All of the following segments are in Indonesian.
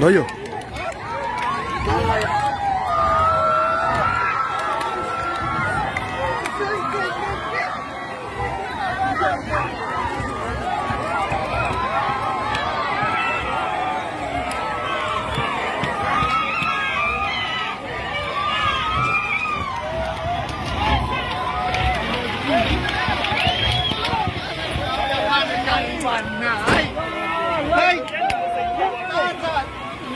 Doyo.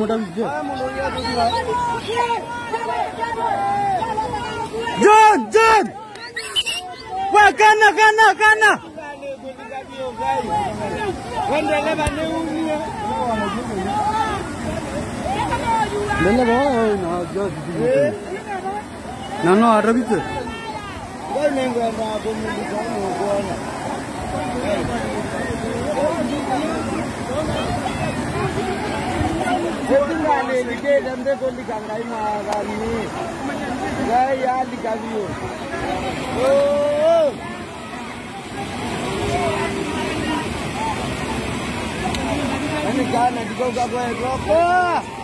Mudah je. John, John. Wah, kana kana kana. Delle bola no, già di No, no, arrabito. Dai mengo ma con mi diciamo buona. Setunga le le dande con di cangrai ma gani. Dai ya di cavio. Oh Diyan, nagigaw-gaw, Europa!